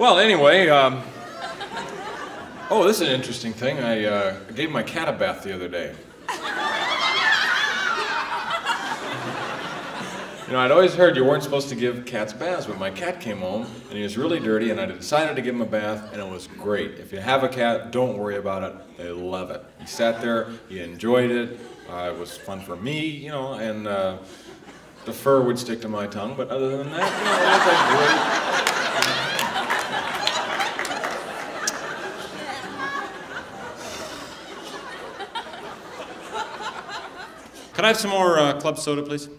Well, anyway, um, oh, this is an interesting thing. I uh, gave my cat a bath the other day. You know, I'd always heard you weren't supposed to give cats baths, but my cat came home and he was really dirty, and I decided to give him a bath, and it was great. If you have a cat, don't worry about it. They love it. He sat there, he enjoyed it. Uh, it was fun for me, you know, and uh, the fur would stick to my tongue, but other than that, you know, it was a great. Could I have some more uh, club soda, please?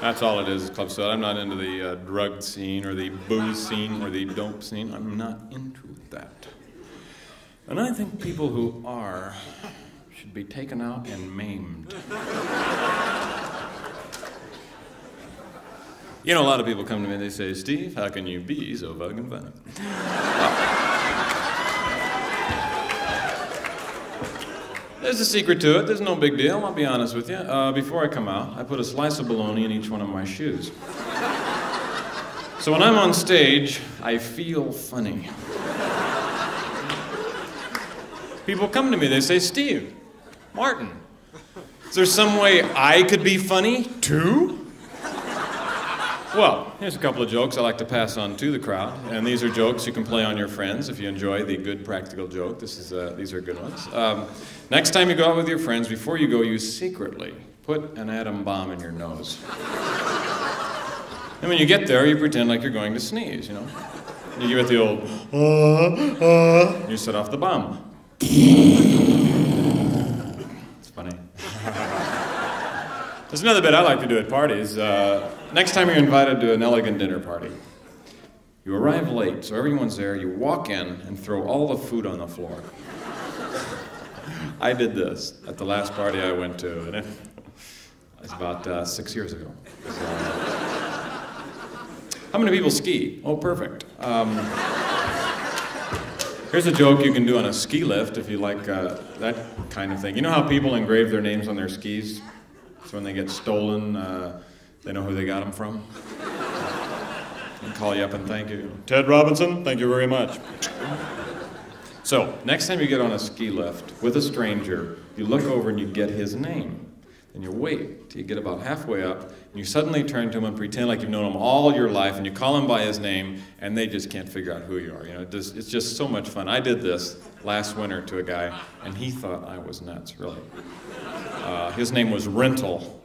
That's all it is, club soda. I'm not into the uh, drug scene or the booze scene or the dope scene. I'm not into that. And I think people who are should be taken out and maimed. You know, a lot of people come to me and they say, Steve, how can you be so fucking funny? There's a secret to it. There's no big deal. I'll be honest with you. Uh, before I come out, I put a slice of bologna in each one of my shoes. So when I'm on stage, I feel funny. People come to me, they say, Steve, Martin, is there some way I could be funny too? Well, here's a couple of jokes I like to pass on to the crowd, and these are jokes you can play on your friends if you enjoy the good practical joke. This is uh, these are good ones. Um, next time you go out with your friends, before you go, you secretly put an atom bomb in your nose. and when you get there, you pretend like you're going to sneeze. You know, you give it the old uh, uh, you set off the bomb. It's funny. There's another bit I like to do at parties. Uh, next time you're invited to an elegant dinner party, you arrive late, so everyone's there. You walk in and throw all the food on the floor. I did this at the last party I went to, and it was about uh, six years ago. So, how many people ski? Oh, perfect. Um, here's a joke you can do on a ski lift if you like uh, that kind of thing. You know how people engrave their names on their skis? So when they get stolen, uh, they know who they got them from. And call you up and thank you. Ted Robinson, thank you very much. So, next time you get on a ski lift with a stranger, you look over and you get his name. And you wait till you get about halfway up, and you suddenly turn to him and pretend like you've known him all your life, and you call him by his name, and they just can't figure out who you are. You know, it's just so much fun. I did this last winter to a guy, and he thought I was nuts, really. His name was Rental.